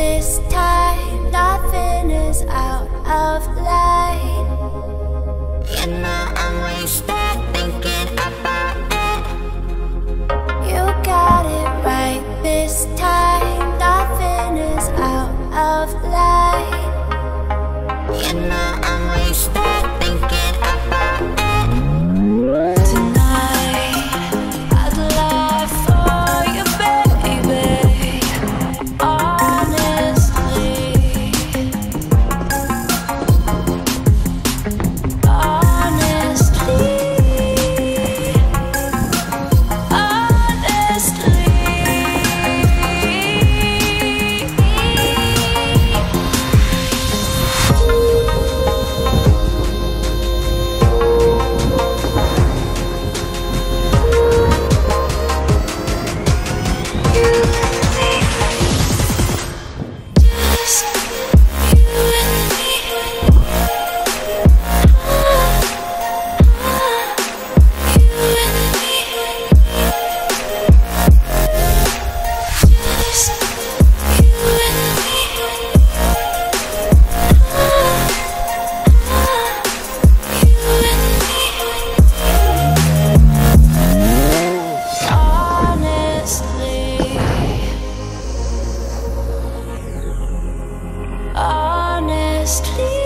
This time, nothing is out of line. You know I'm wasted. Just leave.